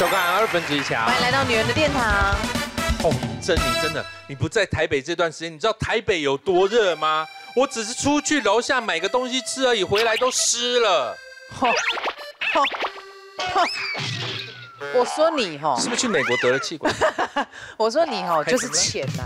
欢迎收看二分之一强。欢迎来到女人的殿堂。哦，真你真的，你不在台北这段时间，你知道台北有多热吗？我只是出去楼下买个东西吃而已，回来都湿了。吼吼吼！我说你哈，是不是去美国得了气管？我说你哈，就是哎怎么了钱呐，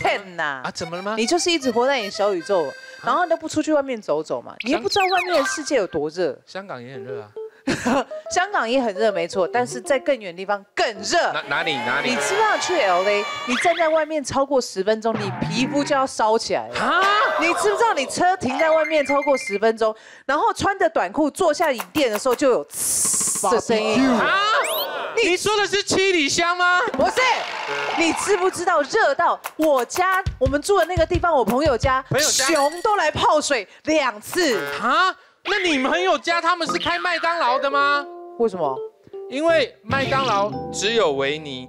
欠呐啊？。怎么了吗？你就是一直活在你小宇宙，然后都不出去外面走走嘛，你也不知道外面的世界有多热。香港也很热啊。香港也很热，没错，但是在更远的地方更热。哪哪里哪里？你知道去 LA，你站在外面超过十分钟，你皮肤就要烧起来了。啊？你知不知道你车停在外面超过十分钟，然后穿着短裤坐下椅垫的时候就有呲的声音？啊？你说的是七里香吗？不是，你知不知道热到我家我们住的那个地方，我朋友家，朋友家熊都来泡水两次。啊？那你们朋友家他们是开麦当劳的吗？为什么？因为麦当劳只有维尼。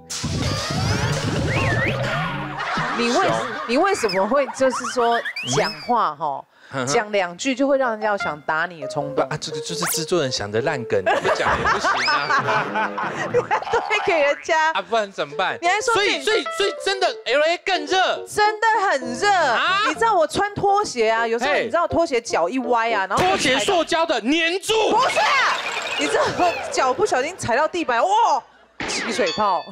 你为你为什么会就是说讲话哈，讲两句就会让人家有想打你的冲动？啊，这个就是制作人想的烂梗，你不讲也不行啊！对给人家啊，不然怎么办？你还说所以所以所以真的 L A 更热，真的很热啊你知道我穿拖鞋啊，有时候你知道拖鞋脚一歪啊，然后拖鞋塑胶的粘住不。是啊，你知道我脚不小心踩到地板，哇，起水泡，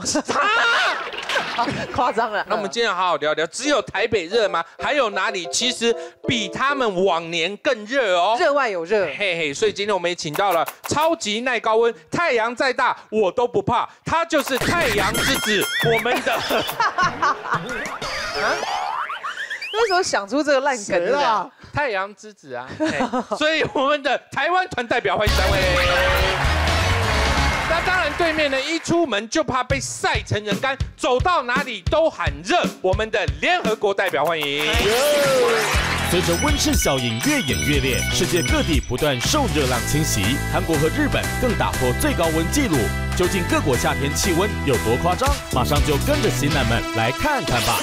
啊！夸张了。那我们今天好好聊聊，只有台北热吗？还有哪里其实比他们往年更热哦？热外有热，嘿嘿，所以今天我们也请到了超级耐高温，太阳再大我都不怕，他就是太阳之子，我们的 为什么想出这个烂梗的啊？太阳之子啊！所以我们的台湾团代表欢迎三位。那当然，对面呢一出门就怕被晒成人干，走到哪里都喊热。我们的联合国代表欢迎。随着温室效应越演越烈，世界各地不断受热浪侵袭，韩国和日本更打破最高温纪录。究竟各国夏天气温有多夸张？马上就跟着型男们来看看吧。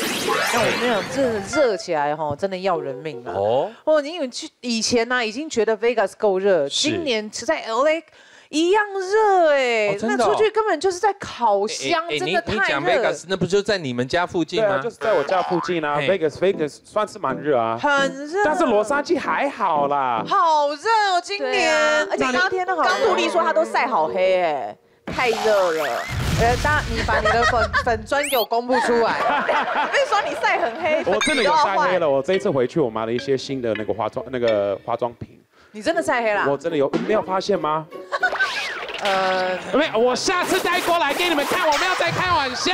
哎，我跟你讲，这个热起来哈，真的要人命啊！哦，哦，你以去以前呢、已经觉得 Vegas 够热，今年在 LA 一样热哎、哦哦那出去根本就是在烤箱，真的你你讲太热了 Vegas，那不就在你们家附近吗？对啊，就是在我家附近啊嘿，Vegas Vegas 算是蛮热啊，很热。但是洛杉矶还好啦。好热哦，今年，啊而且当天都好热。刚杜丽说她都晒好黑哎，太热了。呃，大你把你的粉粉砖给我公布出来。我跟你说你晒很黑，我真的有。晒黑了，我这一次回去我买了一些新的那个化妆那个化妆品，你真的晒黑了？我真的有，你没有发现吗？呃，没有，我下次带过来给你们看，我们要在开玩笑。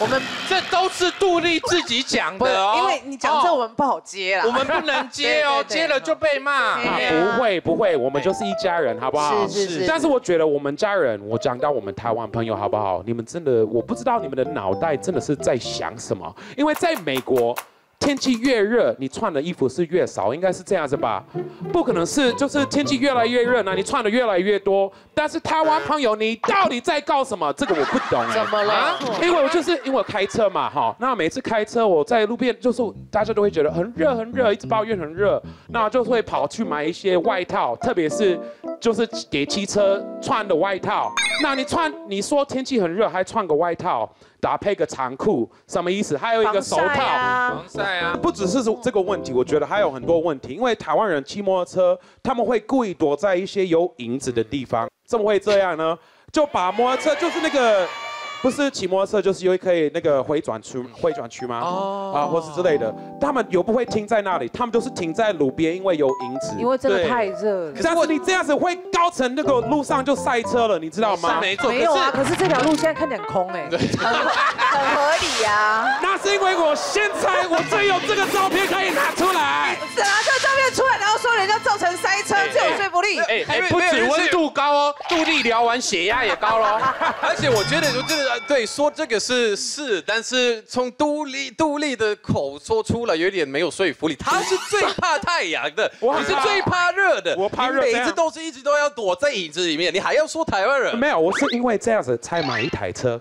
我们这都是杜丽自己讲，的哦，因为你讲这哦我们不好接啦。我们不能接哦，对对对接了就被骂。啊，不会不会，我们就是一家人，好不好？是是是但是我觉得我们家人，我讲到我们台湾朋友，好不好？你们真的，我不知道你们的脑袋真的是在想什么，因为在美国。天气越热，你穿的衣服是越少，应该是这样子吧？不可能是，就是天气越来越热呢，你穿的越来越多。但是台湾朋友，你到底在搞什么？这个我不懂哎。怎么了啊？因为我就是因为我开车嘛，哈，那每次开车我在路边，就是大家都会觉得很热很热，一直抱怨很热，那就会跑去买一些外套，特别是就是给汽车穿的外套。那你穿，你说天气很热，还穿个外套，搭配个长裤，什么意思？还有一个手套。啊防晒啊，不只是这个问题，我觉得还有很多问题。因为台湾人骑摩托车，他们会故意躲在一些有影子的地方。怎么会这样呢？就把摩托车，就是那个，不是骑摩托车，就是有可以那个回转区，回转区吗？哦啊，或是之类的。他们有不会停在那里，他们就是停在路边，因为有影子。因为真的太热了。但是你这样子会高成那个路上就塞车了，你知道是吗？没错，没有啊，可可是这条路现在看起来很空哎。很合理啊。那是因为我现在我最有这个照片可以拿出来。是啊，这照片出来，然后说人家造成塞车，这有说服力。哎哎，不止温度高哦，杜丽聊完血压也高喽。而且我觉得，就这个对说这个是是，但是从杜丽杜丽的口说出来有点没有说服力。他是最怕太阳的，我你是最怕热的，我怕热你每次都是一直都要躲在椅子里面，你还要说台湾人？没有，我是因为这样子才买一台车。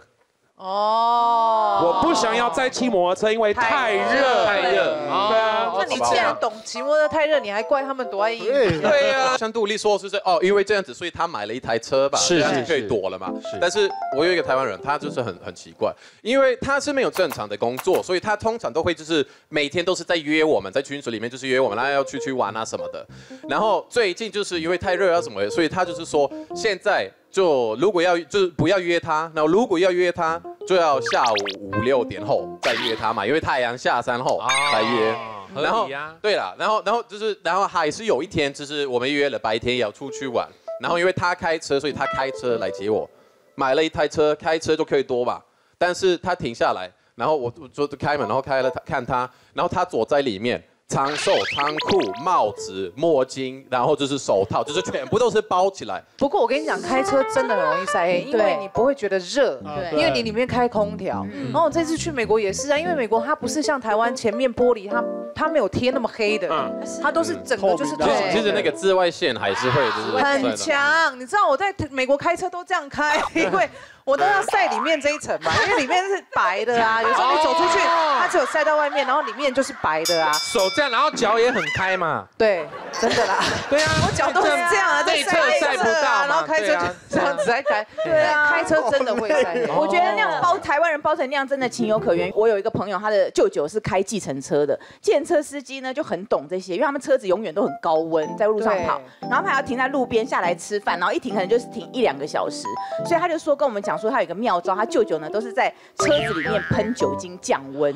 哦，我不想要再骑摩托车，因为太热。太热哦对啊，那你既然懂骑摩托车太热，你还怪他们多爱英语？对呀、像杜丽说是这哦，因为这样子，所以他买了一台车吧，是这样子可以是是躲了嘛。但是我有一个台湾人，他就是很很奇怪，因为他是没有正常的工作，所以他通常都会就是每天都是在约我们，在群组里面就是约我们，然后要出去玩啊什么的。然后最近就是因为太热啊什么的，所以他就是说现在。就如果要就是不要约他，然后如果要约他，就要下午五六点后再约他嘛，因为太阳下山后再约。合然后。对了，然后然后就是，然后还是有一天，就是我们约了白天也要出去玩，然后因为他开车，所以他开车来接我，买了一台车，开车就可以多吧，但是他停下来，然后我我就开门，然后开了他看他，然后他躲在里面。长袖、长裤、帽子、墨镜，然后就是手套，就是全部都是包起来。不过我跟你讲，开车真的很容易晒黑，因为你不会觉得热，对因为你里面开空调。然后我这次去美国也是啊，因为美国它不是像台湾前面玻璃它它没有贴那么黑的，嗯它都是整个就是透明的对其实那个紫外线还是会就是很的强。你知道我在美国开车都这样开，因为我都要晒里面这一层嘛，因为里面是白的啊。有时候你走出去，它只有晒到外面，然后里面就是白的啊。手这样，然后脚也很开嘛。对，真的啦。对啊，我脚都是这样啊，在内侧晒不到然后开车就这样子在开。对啊开车真的会晒。我觉得那样包台湾人包成那样真的情有可原。我有一个朋友，他的舅舅是开计程车的，计程车司机呢就很懂这些，因为他们车子永远都很高温，在路上跑，然后他还要停在路边下来吃饭，然后一停可能就是停一两个小时，所以他就说跟我们讲说他有一个妙招，他舅舅呢都是在车子里面喷酒精降温。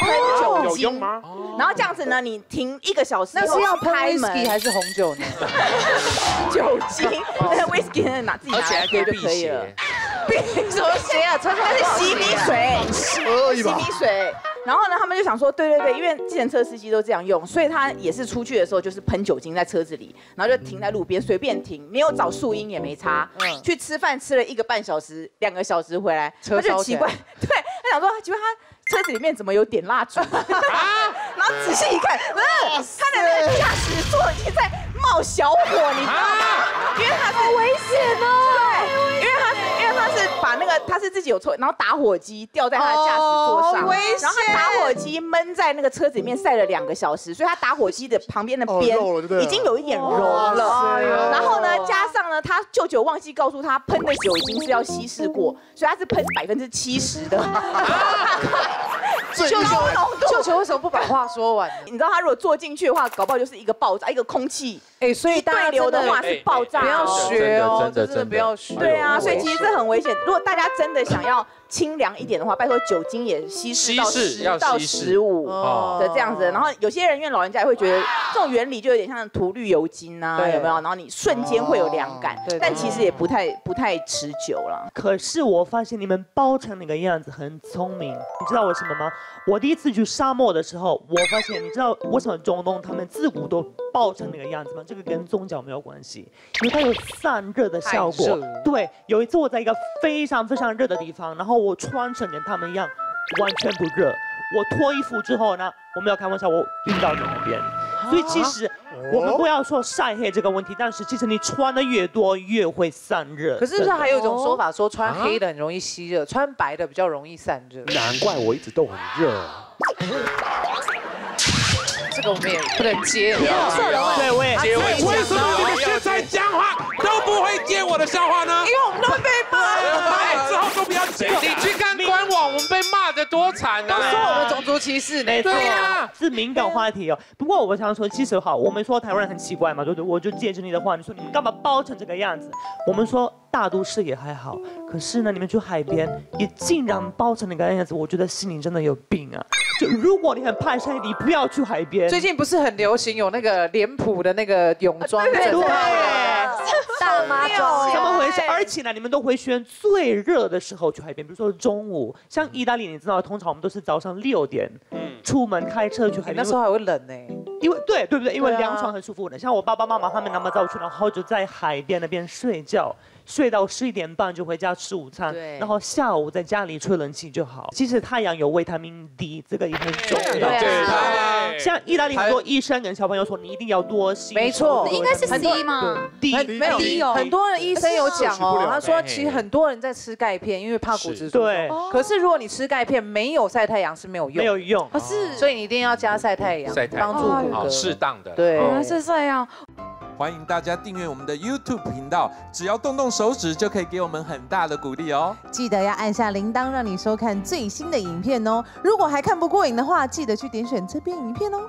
喷酒精有用？吗？然后这样子呢，你停一个小时，那是要喷开门还是红酒呢？酒精？那个 whisky 呢拿自己拿来就可以了邪。。什么鞋啊？穿它是洗米水，洗米水。然后呢，他们就想说，对对对，因为计程车司机都这样用，所以他也是出去的时候就是喷酒精在车子里，然后就停在路边随便停，没有找树荫也没擦。嗯去吃饭吃了一个半小时、两个小时回来，他就奇怪，对他想说，奇怪他车子里面怎么有点蜡烛？然后仔细一看，嗯，他的那个驾驶座已经在冒小火，你知道吗？因为他是危险哦，个他是自己有抽，然后打火机掉在他的驾驶座上，哦危险然后他打火机闷在那个车子里面晒了两个小时，所以他打火机的旁边的边已经有一点融了。然后呢，加上呢，他舅舅忘记告诉他，喷的酒精是要稀释过，所以他是喷百分之七十的。舅舅 舅舅为什么不把话说完呢？你知道他如果坐进去的话，搞不好就是一个爆炸，一个空气哎，所以大家对流的话是爆炸哦。不要学哦，真的真的不要学。对啊，所以其实这很危险。如果大家真的想要清凉一点的话，拜托酒精也稀释到十到十五哦的这样子。然后有些人因为老人家也会觉得这种原理就有点像涂绿油精啊，有没有？然后你瞬间会有凉感但其实也不太不太持久了。可是我发现你们包成那个样子很聪明，你知道为什么吗？我第一次去沙漠的时候，我发现你知道为什么中东他们自古都包成那个样子吗？这个跟宗教没有关系，因为它有散热的效果。对，有一次我在一个非常非常热的地方，然后我穿成跟他们一样，完全不热。我脱衣服之后呢，我没有开玩笑，我晕到在那边。所以其实我们不要说晒黑这个问题，但是其实你穿的越多越会散热。可是不是还有一种说法，说穿黑的很容易吸热，穿白的比较容易散热。难怪我一直都很热。这个我们也不能接。对，我也接为什么你们现在讲话都不会接我的笑话呢？因为我们都会被骂。了，之后都不要接。你去看官网，我们被骂的多惨啊都说啊！我们种族歧视呢。没错对呀，是敏感话题哦。不过我想说，其实好，我们说台湾人很奇怪嘛，就是我就借着你的话，你说你们干嘛包成这个样子？我们说大都市也还好，可是呢，你们去海边也竟然包成那个样子，我觉得心里真的有病啊！就如果你很怕晒，你不要去海边。最近不是很流行有那个脸谱的那个泳装对正在大妈装而且呢，你们都会选最热的时候去海边，比如说中午。像意大利，你知道，通常我们都是早上六点，出门开车去海边。那时候还会冷呢。因为对对不对？因为凉床很舒服的。像我爸爸妈妈他们那么早去，然后就在海边那边睡觉，睡到十一点半就回家吃午餐，对然后下午在家里吹冷气就好。其实太阳有维他命 D，这个也很重要。对啊对对像意大利很多医生跟小朋友说，你一定要多吸。没错多应该是 C 嘛，对很 D 没有很多的医生有讲哦，他说其实很多人在吃钙片，因为怕骨质疏松。对可是如果你吃钙片没有晒太阳是没有用，没有用。可是所以你一定要加晒太阳，晒太阳帮助骨好骼。适当的。对原来是这样。欢迎大家订阅我们的 YouTube 频道，只要动动手指就可以给我们很大的鼓励哦。记得要按下铃铛，让你收看最新的影片哦。如果还看不过瘾的话，记得去点选这边影片哦。